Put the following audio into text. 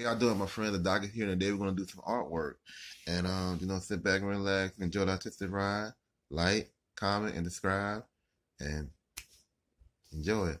y'all doing, my friend? The doctor here, and today we're gonna do some artwork, and um, you know, sit back and relax, enjoy the artistic ride, like, comment, and subscribe, and enjoy it.